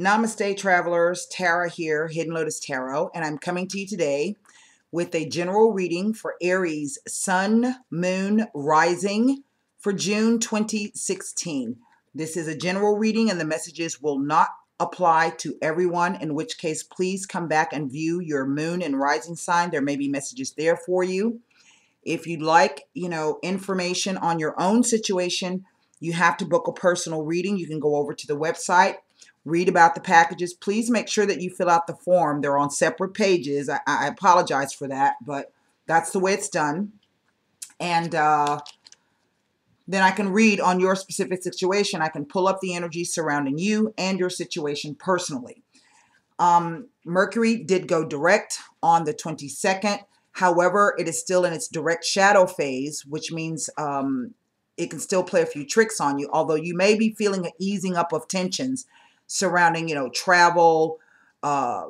Namaste, travelers. Tara here, Hidden Lotus Tarot, and I'm coming to you today with a general reading for Aries Sun, Moon, Rising for June 2016. This is a general reading, and the messages will not apply to everyone, in which case, please come back and view your moon and rising sign. There may be messages there for you. If you'd like, you know, information on your own situation, you have to book a personal reading. You can go over to the website read about the packages. Please make sure that you fill out the form. They're on separate pages. I, I apologize for that, but that's the way it's done. And uh, then I can read on your specific situation. I can pull up the energy surrounding you and your situation personally. Um, Mercury did go direct on the 22nd. However, it is still in its direct shadow phase, which means um, it can still play a few tricks on you, although you may be feeling an easing up of tensions surrounding, you know, travel, uh,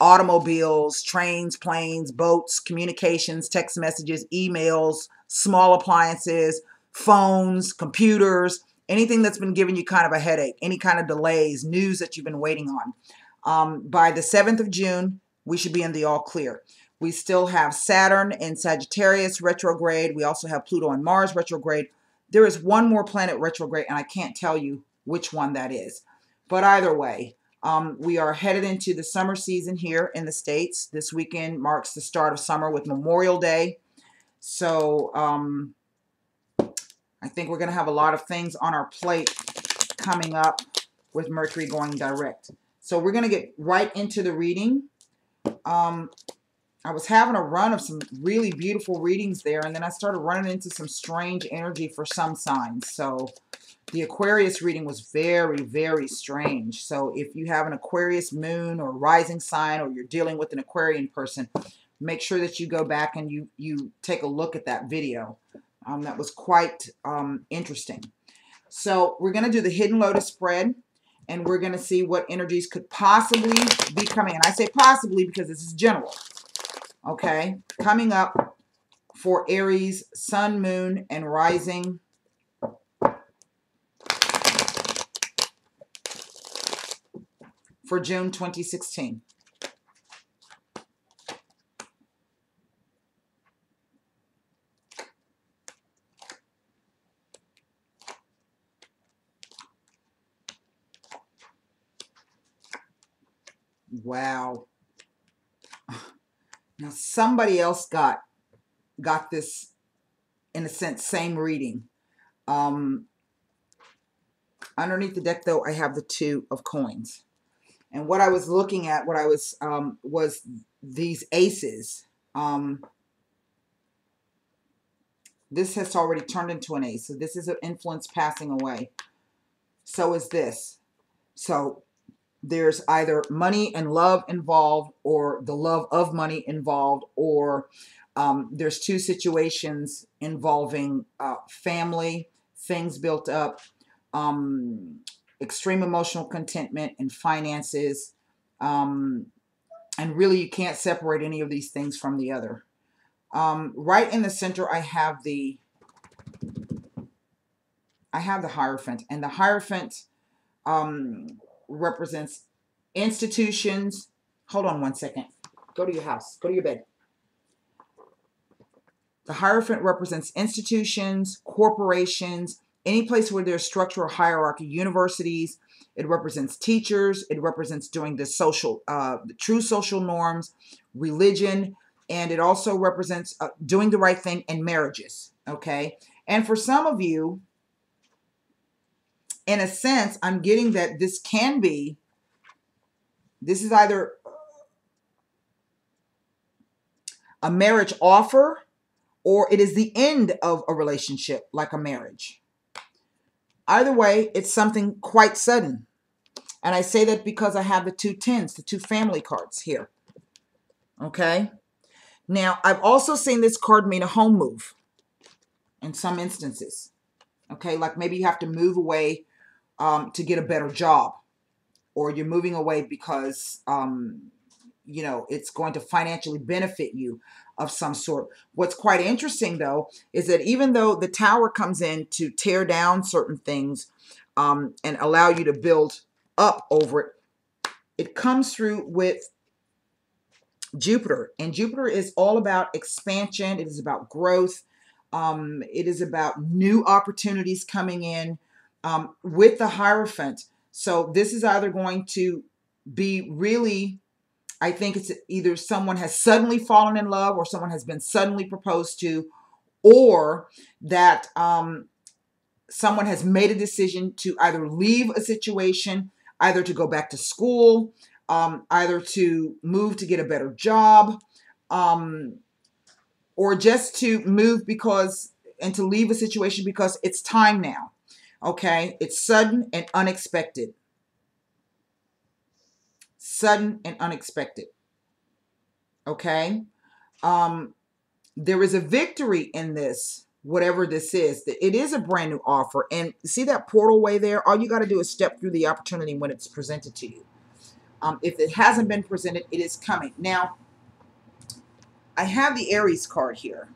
automobiles, trains, planes, boats, communications, text messages, emails, small appliances, phones, computers, anything that's been giving you kind of a headache, any kind of delays, news that you've been waiting on. Um, by the 7th of June, we should be in the all clear. We still have Saturn in Sagittarius retrograde. We also have Pluto and Mars retrograde. There is one more planet retrograde, and I can't tell you which one that is. But either way, um, we are headed into the summer season here in the States. This weekend marks the start of summer with Memorial Day. So um, I think we're going to have a lot of things on our plate coming up with Mercury going direct. So we're going to get right into the reading. Um, I was having a run of some really beautiful readings there, and then I started running into some strange energy for some signs. So the Aquarius reading was very, very strange. So if you have an Aquarius moon or rising sign or you're dealing with an Aquarian person, make sure that you go back and you, you take a look at that video. Um, that was quite um, interesting. So we're going to do the Hidden Lotus spread and we're going to see what energies could possibly be coming. And I say possibly because this is general. Okay, coming up for Aries, Sun, Moon, and Rising for June 2016. Wow. Now somebody else got got this in a sense same reading. Um, underneath the deck though I have the two of coins. And what I was looking at, what I was, um, was these aces. Um, this has already turned into an ace. So this is an influence passing away. So is this. So there's either money and love involved or the love of money involved or um, there's two situations involving uh, family, things built up, um, extreme emotional contentment and finances. Um, and really, you can't separate any of these things from the other. Um, right in the center, I have the I have the Hierophant, and the Hierophant um, represents institutions. Hold on one second. Go to your house. Go to your bed. The Hierophant represents institutions, corporations, any place where there's structural hierarchy, universities, it represents teachers, it represents doing the social, uh, the true social norms, religion, and it also represents uh, doing the right thing in marriages, okay? And for some of you, in a sense, I'm getting that this can be, this is either a marriage offer or it is the end of a relationship like a marriage. Either way, it's something quite sudden. And I say that because I have the two tens, the two family cards here. Okay. Now, I've also seen this card mean a home move in some instances. Okay. Like maybe you have to move away um, to get a better job or you're moving away because, um, you know, it's going to financially benefit you of some sort. What's quite interesting, though, is that even though the tower comes in to tear down certain things um, and allow you to build up over it, it comes through with Jupiter. And Jupiter is all about expansion, it is about growth, um, it is about new opportunities coming in um, with the Hierophant. So this is either going to be really, I think it's either someone has suddenly fallen in love or someone has been suddenly proposed to, or that um, someone has made a decision to either leave a situation, either to go back to school, um, either to move to get a better job, um, or just to move because and to leave a situation because it's time now. Okay, it's sudden and unexpected. Sudden and unexpected. Okay, um, there is a victory in this whatever this is. It is a brand new offer. And see that portal way there? All you got to do is step through the opportunity when it's presented to you. Um, if it hasn't been presented, it is coming. Now, I have the Aries card here.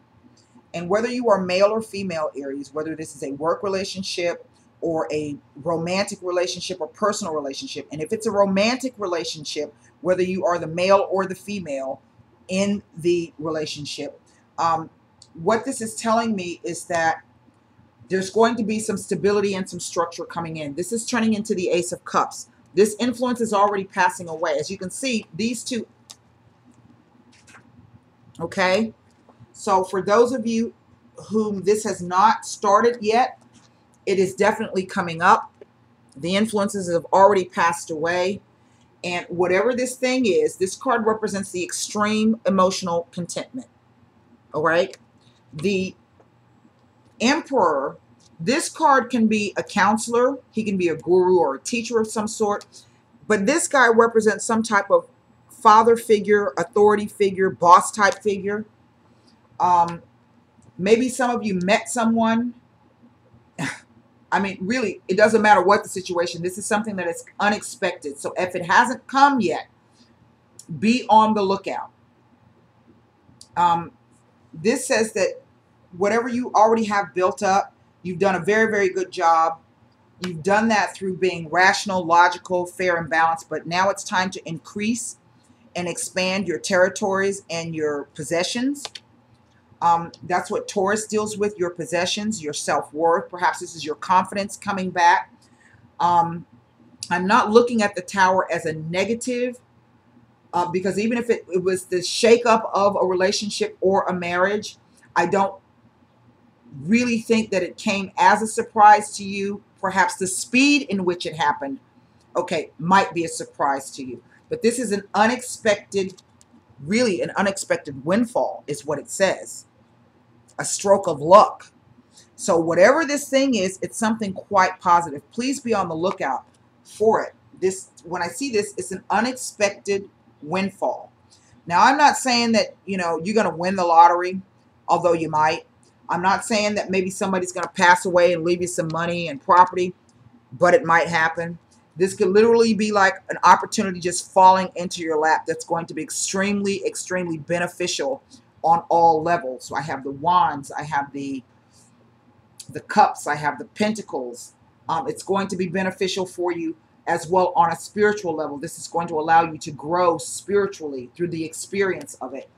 And whether you are male or female Aries, whether this is a work relationship or a romantic relationship or personal relationship, and if it's a romantic relationship, whether you are the male or the female in the relationship, um, what this is telling me is that there's going to be some stability and some structure coming in. This is turning into the Ace of Cups. This influence is already passing away. As you can see, these two, okay? So for those of you whom this has not started yet, it is definitely coming up. The influences have already passed away. And whatever this thing is, this card represents the extreme emotional contentment. All right? the emperor, this card can be a counselor, he can be a guru or a teacher of some sort, but this guy represents some type of father figure, authority figure, boss type figure. Um, maybe some of you met someone. I mean, really, it doesn't matter what the situation. This is something that is unexpected. So if it hasn't come yet, be on the lookout. Um, this says that whatever you already have built up, you've done a very, very good job. You've done that through being rational, logical, fair, and balanced, but now it's time to increase and expand your territories and your possessions. Um, that's what Taurus deals with, your possessions, your self-worth. Perhaps this is your confidence coming back. Um, I'm not looking at the tower as a negative uh, because even if it, it was the shakeup of a relationship or a marriage, I don't really think that it came as a surprise to you. Perhaps the speed in which it happened, okay, might be a surprise to you. But this is an unexpected, really an unexpected windfall, is what it says. A stroke of luck. So whatever this thing is, it's something quite positive. Please be on the lookout for it. This, when I see this, it's an unexpected windfall. Now, I'm not saying that, you know, you're going to win the lottery, although you might. I'm not saying that maybe somebody's going to pass away and leave you some money and property, but it might happen. This could literally be like an opportunity just falling into your lap that's going to be extremely, extremely beneficial on all levels. So I have the wands, I have the the cups, I have the pentacles. Um, it's going to be beneficial for you as well on a spiritual level. This is going to allow you to grow spiritually through the experience of it.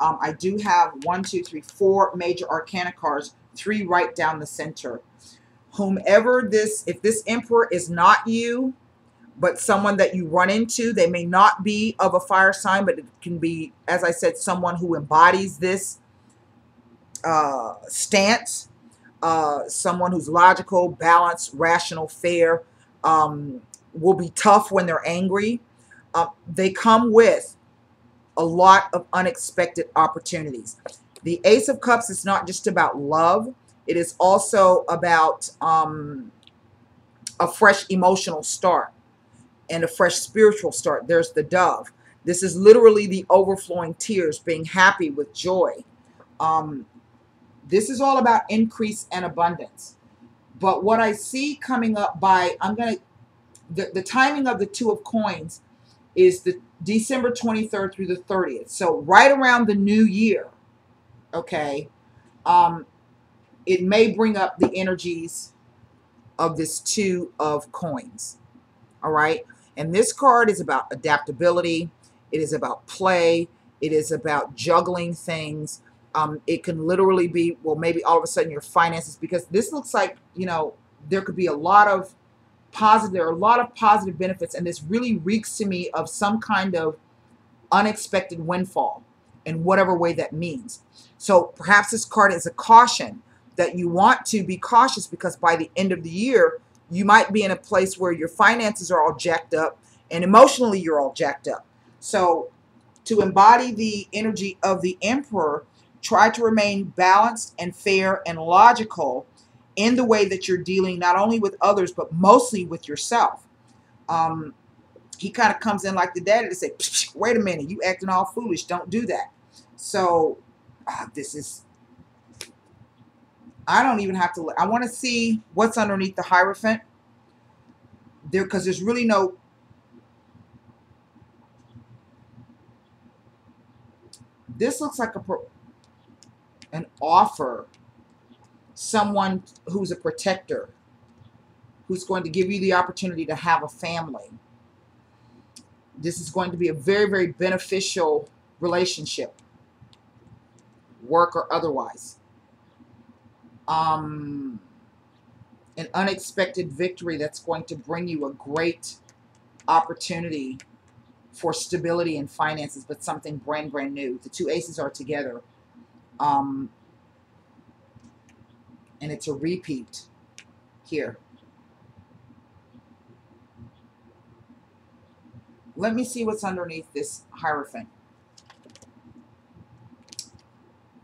Um, I do have one, two, three, four major arcana cards, three right down the center. Whomever this, if this emperor is not you, but someone that you run into, they may not be of a fire sign, but it can be, as I said, someone who embodies this uh, stance, uh, someone who's logical, balanced, rational, fair, um, will be tough when they're angry. Uh, they come with a lot of unexpected opportunities. The Ace of Cups is not just about love. It is also about um, a fresh emotional start and a fresh spiritual start. There's the dove. This is literally the overflowing tears, being happy with joy. Um, this is all about increase and abundance. But what I see coming up by, I'm going to the, the timing of the Two of Coins is the December 23rd through the 30th. So right around the new year, okay, um, it may bring up the energies of this Two of Coins. All right. And this card is about adaptability. It is about play. It is about juggling things. Um, it can literally be, well, maybe all of a sudden your finances, because this looks like, you know, there could be a lot of positive, there are a lot of positive benefits, and this really reeks to me of some kind of unexpected windfall in whatever way that means. So perhaps this card is a caution that you want to be cautious because by the end of the year, you might be in a place where your finances are all jacked up and emotionally you're all jacked up. So to embody the energy of the emperor, try to remain balanced and fair and logical in the way that you're dealing not only with others but mostly with yourself. Um, he kind of comes in like the daddy to say, "Wait a minute, you acting all foolish. Don't do that." So uh, this is. I don't even have to. Look. I want to see what's underneath the Hierophant. There, because there's really no. This looks like a pro. an offer someone who's a protector, who's going to give you the opportunity to have a family. This is going to be a very, very beneficial relationship, work or otherwise. Um, an unexpected victory that's going to bring you a great opportunity for stability and finances, but something brand, brand new. The two aces are together. Um, and it's a repeat here. Let me see what's underneath this Hierophant.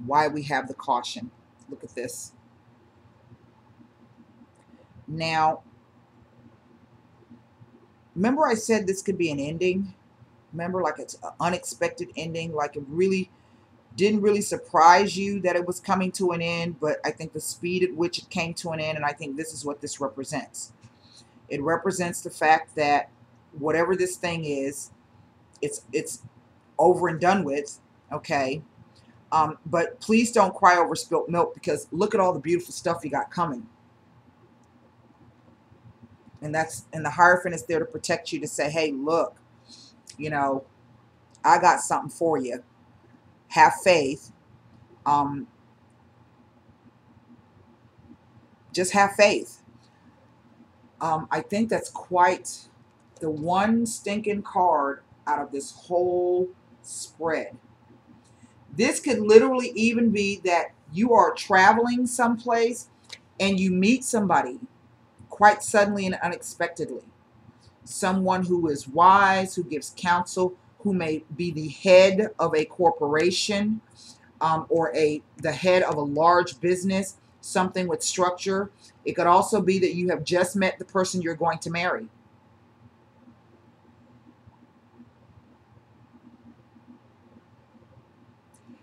Why we have the caution. Look at this. Now, remember I said this could be an ending? Remember like it's an unexpected ending, like it really didn't really surprise you that it was coming to an end, but I think the speed at which it came to an end, and I think this is what this represents. It represents the fact that whatever this thing is, it's it's over and done with, okay? Um, but please don't cry over spilt milk because look at all the beautiful stuff you got coming. And that's and the Hierophant is there to protect you to say, hey, look, you know, I got something for you have faith. Um, just have faith. Um, I think that's quite the one stinking card out of this whole spread. This could literally even be that you are traveling someplace and you meet somebody quite suddenly and unexpectedly. Someone who is wise, who gives counsel, who may be the head of a corporation um, or a the head of a large business, something with structure. It could also be that you have just met the person you're going to marry.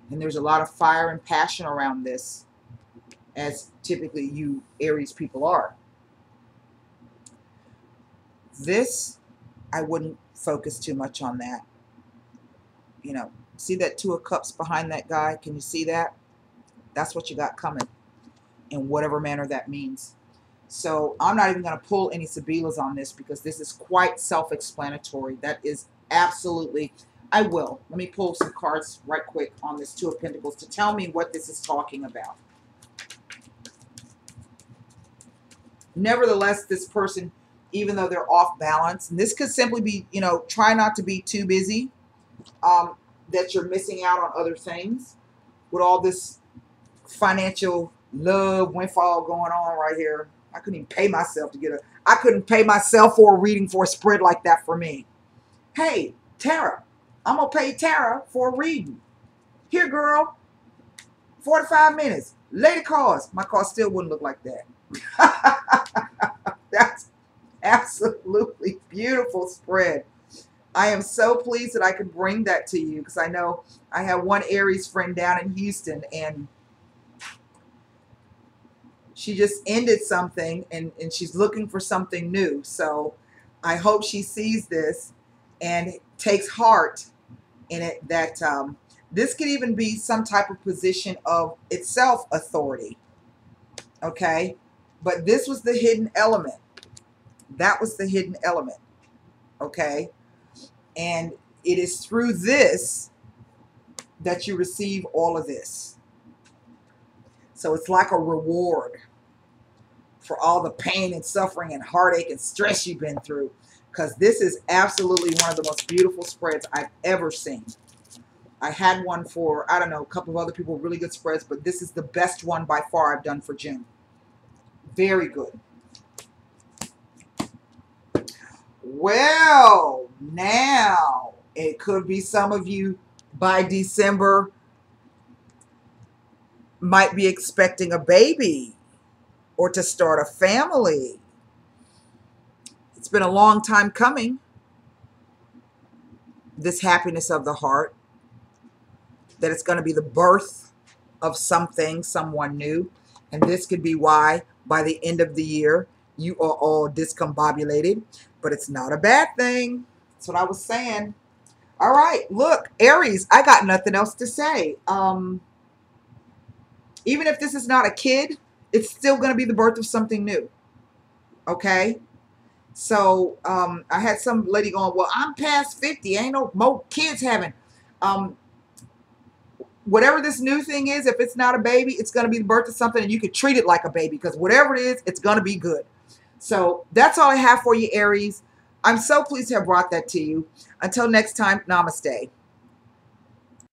And there's a lot of fire and passion around this, as typically you Aries people are. This, I wouldn't focus too much on that you know, see that two of cups behind that guy? Can you see that? That's what you got coming in whatever manner that means. So I'm not even going to pull any Sibillas on this because this is quite self-explanatory. That is absolutely, I will. Let me pull some cards right quick on this Two of Pentacles to tell me what this is talking about. Nevertheless, this person, even though they're off balance, and this could simply be, you know, try not to be too busy um, that you're missing out on other things with all this financial love windfall going on right here. I couldn't even pay myself to get a, I couldn't pay myself for a reading for a spread like that for me. Hey, Tara, I'm going to pay Tara for a reading. Here, girl, 45 minutes. Lady calls. My car still wouldn't look like that. That's absolutely beautiful spread. I am so pleased that I could bring that to you because I know I have one Aries friend down in Houston and she just ended something and, and she's looking for something new. So I hope she sees this and takes heart in it that um, this could even be some type of position of itself authority. Okay? But this was the hidden element. That was the hidden element. Okay? And it is through this that you receive all of this. So it's like a reward for all the pain and suffering and heartache and stress you've been through. Because this is absolutely one of the most beautiful spreads I've ever seen. I had one for, I don't know, a couple of other people, really good spreads, but this is the best one by far I've done for June. Very good. Well, now it could be some of you by December might be expecting a baby or to start a family. It's been a long time coming. This happiness of the heart, that it's going to be the birth of something, someone new. And this could be why by the end of the year, you are all discombobulated, but it's not a bad thing. That's what I was saying. All right, look, Aries, I got nothing else to say. Um, even if this is not a kid, it's still going to be the birth of something new. Okay? So um, I had some lady going, well, I'm past 50. Ain't no more kids having. Um, whatever this new thing is, if it's not a baby, it's going to be the birth of something and you can treat it like a baby because whatever it is, it's going to be good. So that's all I have for you, Aries. I'm so pleased to have brought that to you. Until next time, namaste.